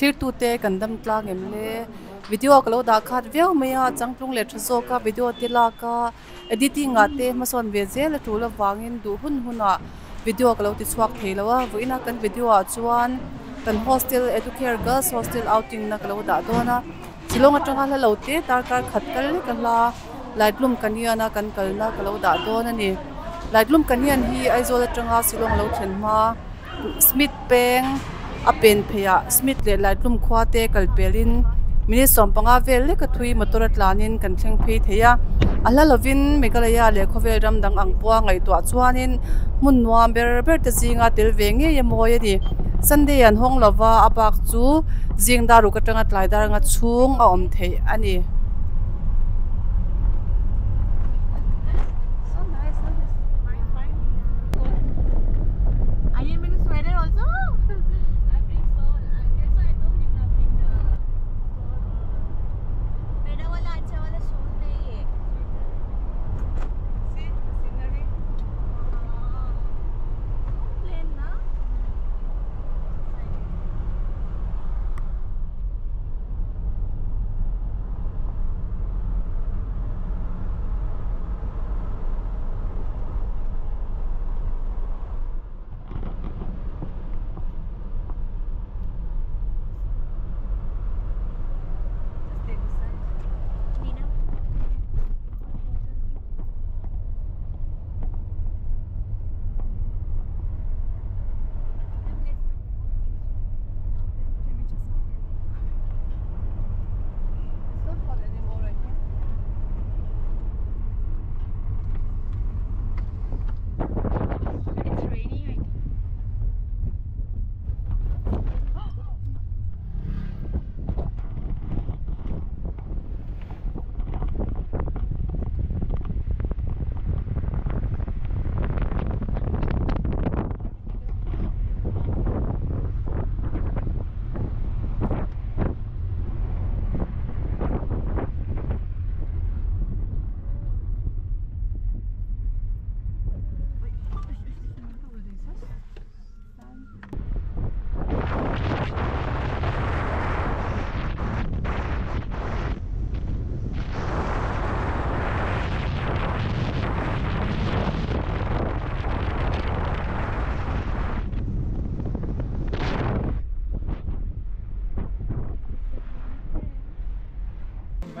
thlir tu te kan dam tlang em le video ka lo da khat veu mai a changplung le thso ka video te la ka editing a te ma son ve je le tu la wangin du hun huna video ka lo ti chuak theilawa voina kan video a chuan kan hostel educare girls hostel outing na ka lo da dona silong atanga la lo te tar kar khat kal le kan la lightroom kania na kan kal na ka lo da dona ni lightroom kanian hi aizola atanga silong lo thren ma smith peng apen pheya smith le lightlum khwa te kalperin mini sompanga vel le ka thui motor tlanin kan thleng phei theya ala lovin megalaya le khovel ram dang angpuwa ngai to chuanin mun nuam ber ber te zinga tel venge ye moye ni sunday an hong lova abak chu jingda ru ka tanga tlai dar nga chung a om thei. Ani.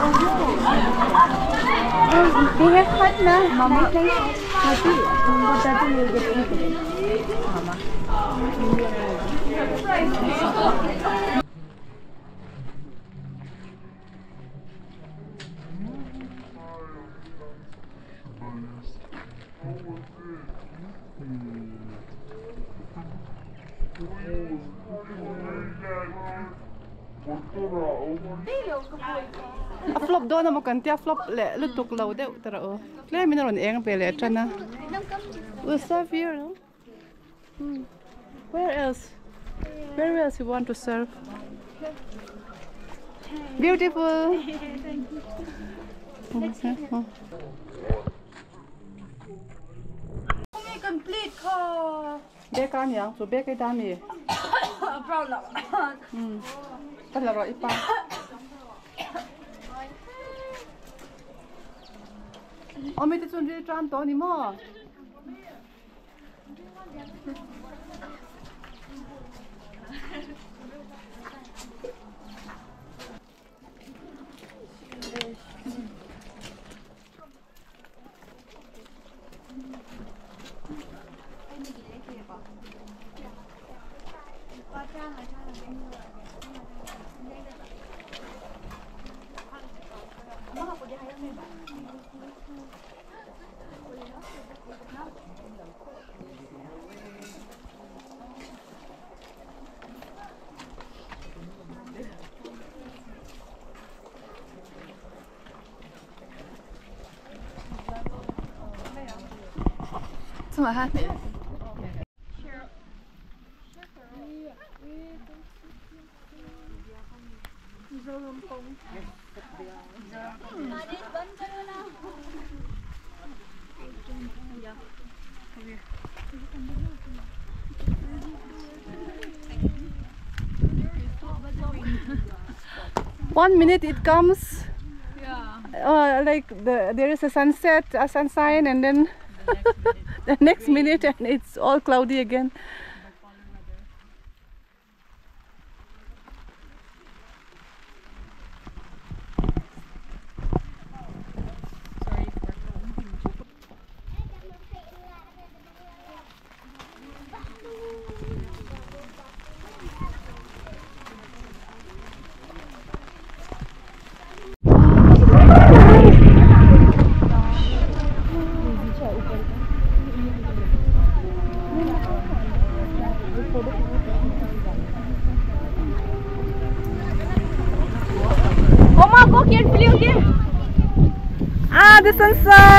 They have hot na. Mama playing happy. But that will get eaten. Mama. A flop do na mo kan tia flop le lu tuk lo de tara o kle min ron eng pe le chana we'll serve here no hmm. where else where else you want to serve beautiful Okay. Oh. 别干你啊，就别大米。不弄。嗯，他了了，一般。我没在村里站到你嘛。O mi te chun ri tram to ni mo mà ha one minute it comes. Yeah. uh, like the, there is a sunset a sun sign and then the next minute and it's all cloudy again Oma, go carefully, okay? Ah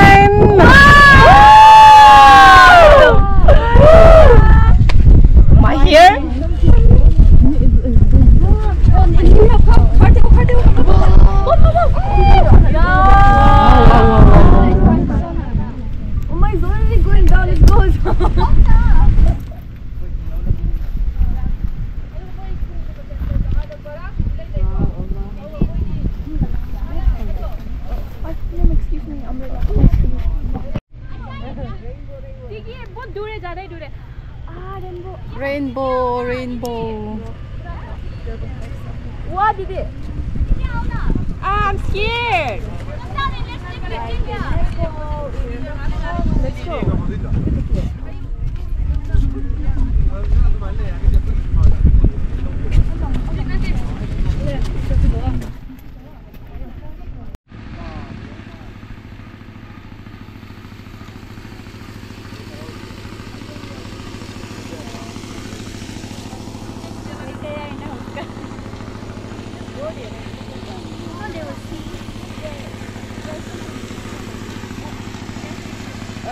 Rainbow, rainbow. What did it? Ah, I'm scared. Let's go. Let's go.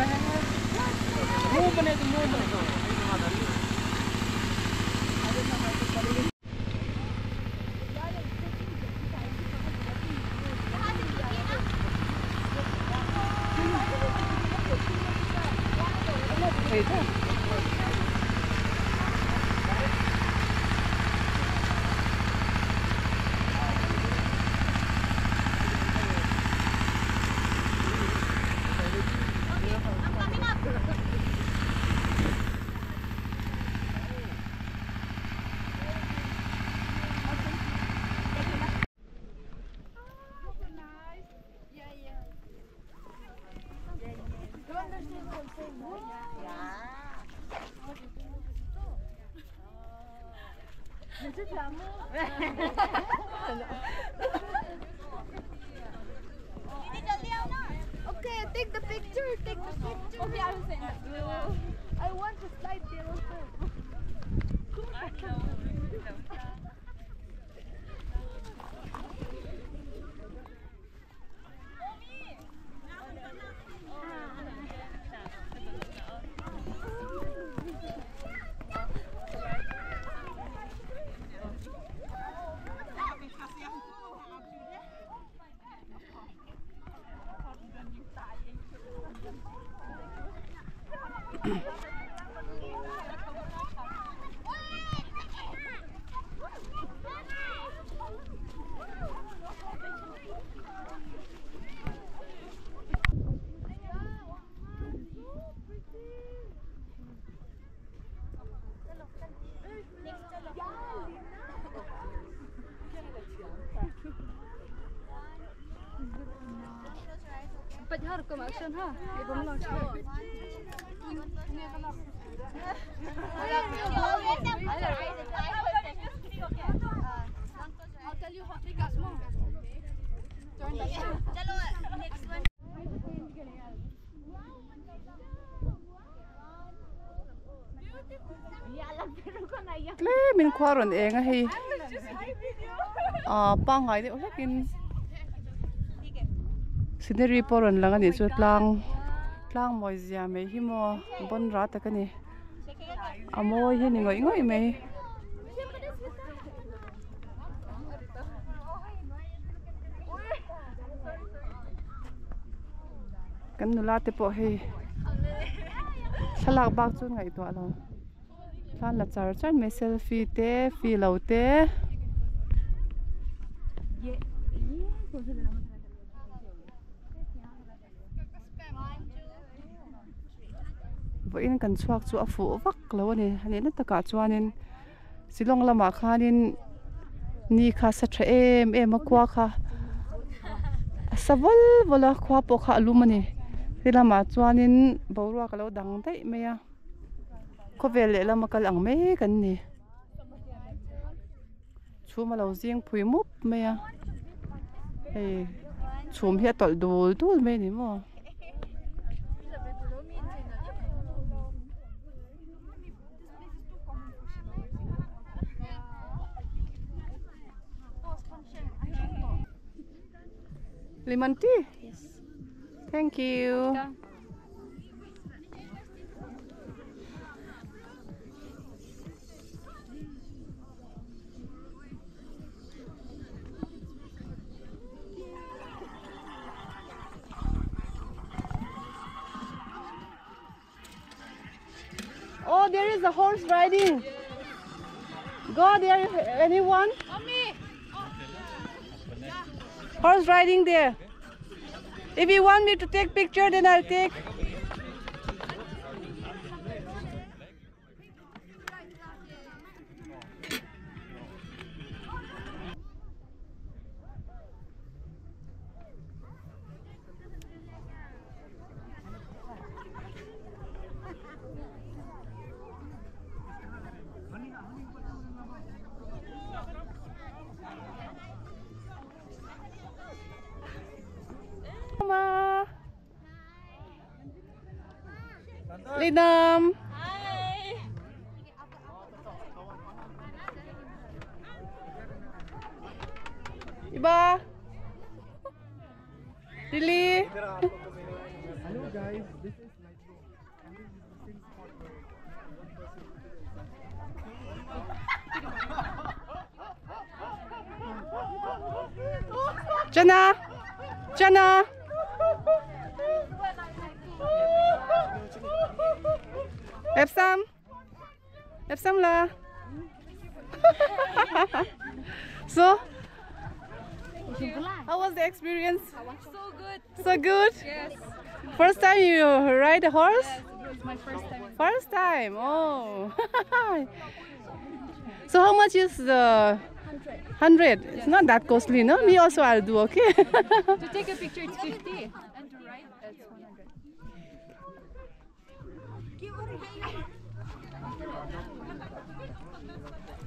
मुंह बने तो मुंह बने तो cơm mà sơn ha để bấm lòng chơi I'll tell you how what they got more. Turn the Chalo, next one. Lê mình khoa rồi anh ấy hay à, bao ngày đấy hết kinh Scenery poron lang ani, chu tlang. tlang moi zia me hi mo bon ra ta ka amo hi ni ngoi ngoi me kan nula te po hei salak bak chu ngai to alo tlan la char chan me selfie te fi lo te. ye ye ko se la in kan chuak chu a fu vak lo ani hani na taka chuanin silong lama khanin ni kha sa tha em em a kwa kha. A savol vola khwa po kha lumani tilama chuanin borua ka lo dang dai meya ko vel le lama kal ang me kan ni chuma lo jing phui mup meya ei chum hi tol dul dul me ni mo Lemon tea? Yes. Thank you. Oh, there is a horse riding. Go there, anyone? Horse riding there. If you want me to take picture, then I'll take. Nam. Hai. Iba. Lily. Hello guys, this is Jenna! Jenna! Jana. Jana. Epsam. Epsam la. so, how was the experience? So good. So good. Yes. First time you ride a horse? It's my first time. First time. Oh. so how much is the? Hundred. It's not that costly, no? Me also I'll do, okay? To take a picture, it's 50.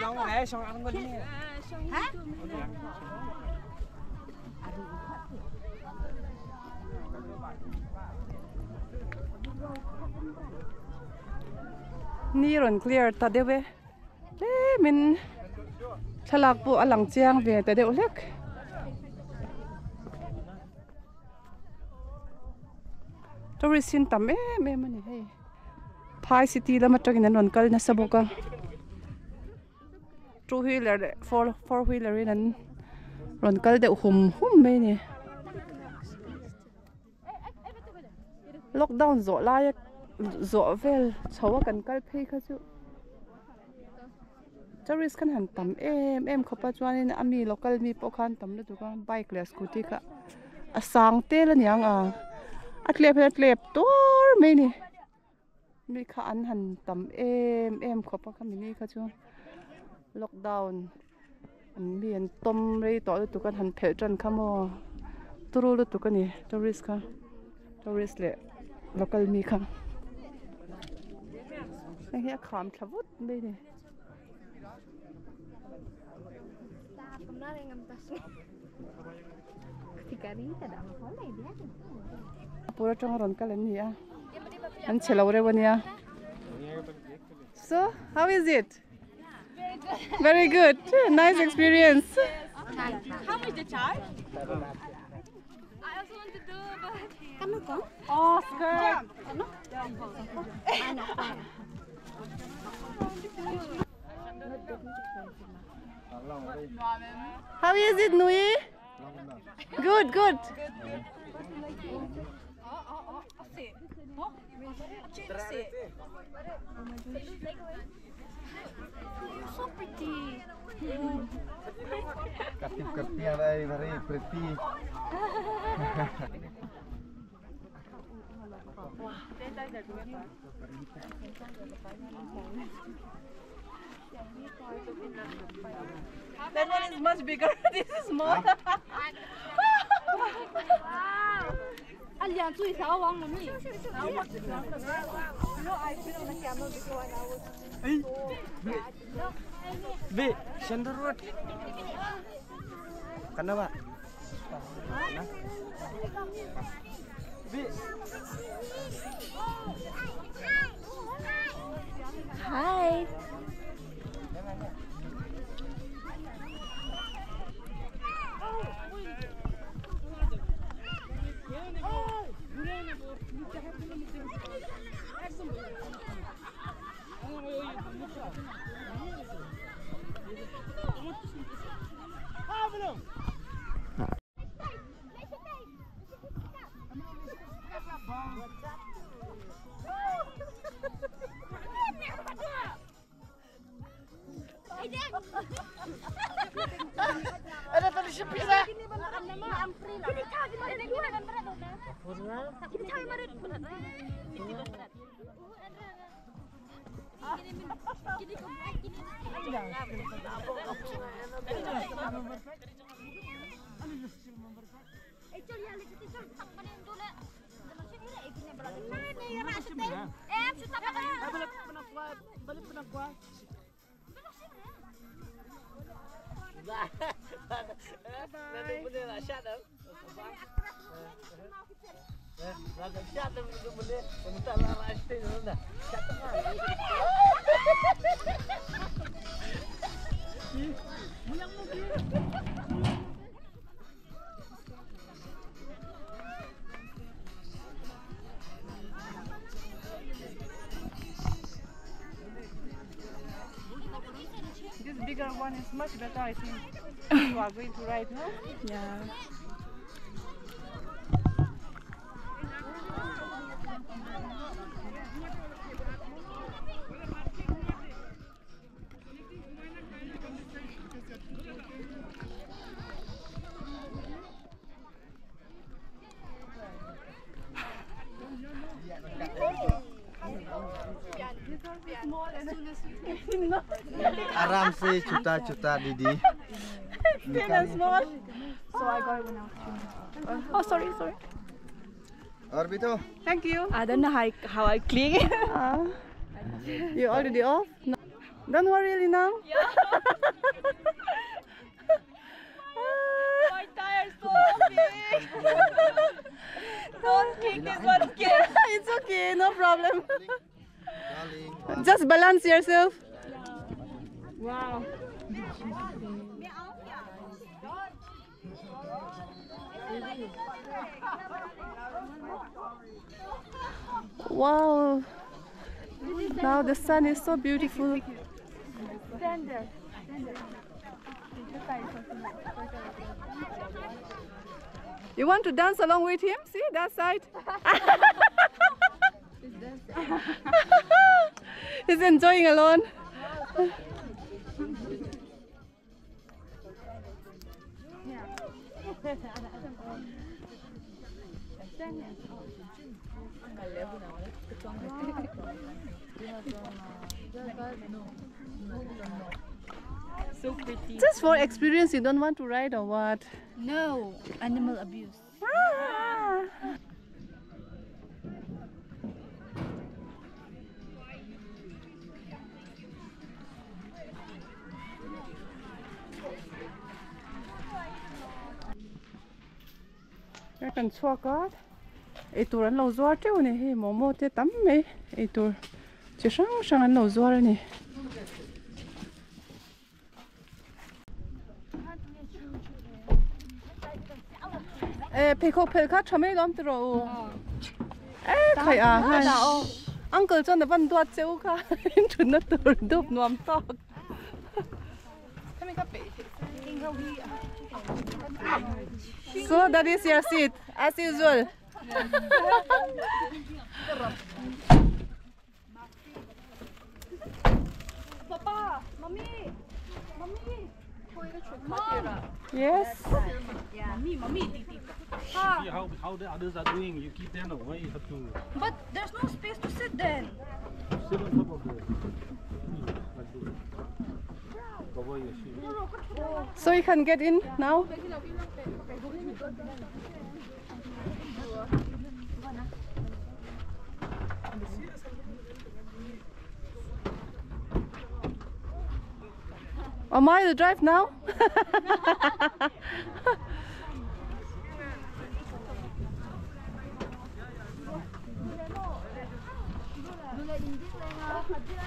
Nóng này xong ăn con nè. Hả? Near and clear ta đeo về. Ê, mình thà lạc bộ ở làng trang về ta đeo lắc. Tôi xin tắm em em này. Pai city là mặt trời nó còn cơn nó sập bốc two wheeler four four wheeler in an ron kal de hum hum me ni lockdown zo la ya zo vel chawa kan kal phei kha chu tourist kan han tam em em khopa chuan in ami local mi po khan tam le tu ka bike le scooty kha asang te la niang a atlep atlep tor me ni mi kha an han tam em em khopa kha mi ni kha chu lockdown an bi an tom re to lu tu kan han phel chan khamo turu lu tu kan ni tourist kha tourist le local mi kha sang hia kham thlawut nei ni pura chong ron ka len ni a an chelo re wania so how is it very good. Nice experience. How much the charge? I also want to do, but Kamu kok? oh skirt how is it nui? Good good. Oh, oh, oh, so pretty. Katip katip very very pretty. that one is much bigger this is small 啊，两最少往那里。哎，喂，先得入。看到吧？喂。Hi. April. Kita cari mana? Kita cari mana? Kita cari mana? This bigger one is much better, I think. you are going to ride, no? Yeah. आराम से छुटा छुटा दीदी Big and small. So I got it when I was two. Oh, sorry, sorry. और भी तो Thank you. I don't know how I, how I click. Uh, you already off? No. Don't worry, Lina. My tire is so big. Don't kick this one, okay? it's okay, no problem. Just balance yourself. Wow. Wow. Now the sun is so beautiful. You want to dance along with him? See that side? He's enjoying alone. So pretty. Just for experience, you don't want to ride or what? No, animal abuse. cái cần chua có ấy tụi anh lâu gió treo này hay mò mò thế tắm mấy ấy tụi chỉ sáng sáng anh lâu gió này 에 배고 배가 처음에 넘 들어. 에 가야 한. Uncle 전에 반도 가. 존나 돌도 넘 떡. So that is your seat as usual. Papa, mommy, mommy. Yes. See how, how the others are doing. You keep them away. You have to But there's no space to sit then. sit on top of the So you can get in now. Am I the drive now?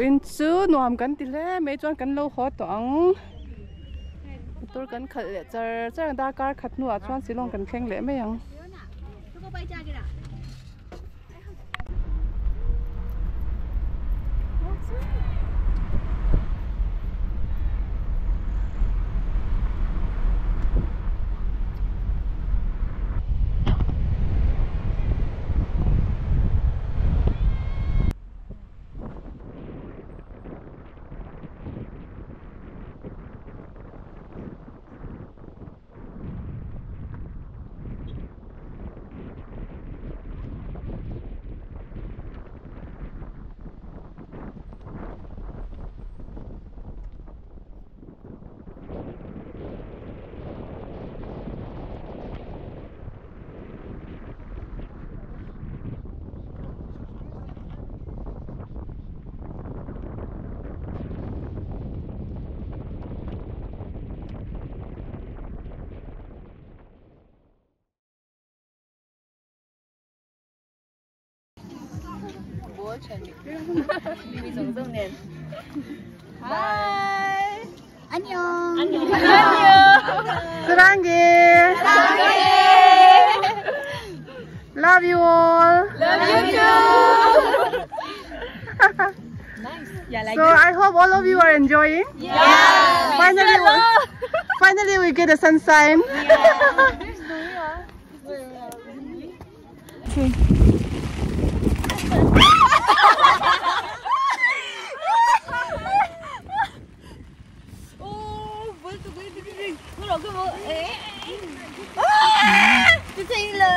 วินซูนวมกันติเล่ไม่จวนกันเล่าขอตองตัวกันขัดเลยจะเจอดาการขัดนัวจวนสีลงกันแข็งเลยไม่ยัง a chuan Shillong kan thleng le mai ang 안녕. Sarangi Love you all. Love you too. So I hope all of you are enjoying. Yeah Finally Finally we get the sunshine. Okay Wala ka mo. Eh! Sa